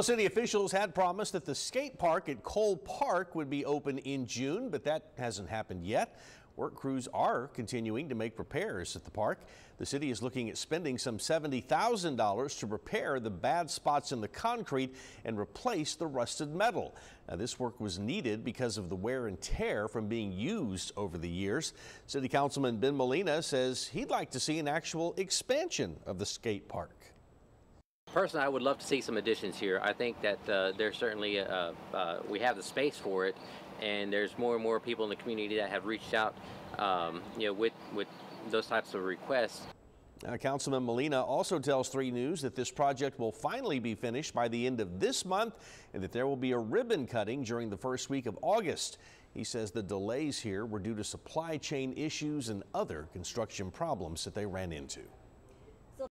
City officials had promised that the skate park at Cole Park would be open in June, but that hasn't happened yet. Work crews are continuing to make repairs at the park. The city is looking at spending some $70,000 to repair the bad spots in the concrete and replace the rusted metal. Now, this work was needed because of the wear and tear from being used over the years. City Councilman Ben Molina says he'd like to see an actual expansion of the skate park. Personally, I would love to see some additions here. I think that uh, there's certainly uh, uh, we have the space for it, and there's more and more people in the community that have reached out, um, you know, with with those types of requests. Now, Councilman Molina also tells 3 News that this project will finally be finished by the end of this month and that there will be a ribbon cutting during the first week of August. He says the delays here were due to supply chain issues and other construction problems that they ran into.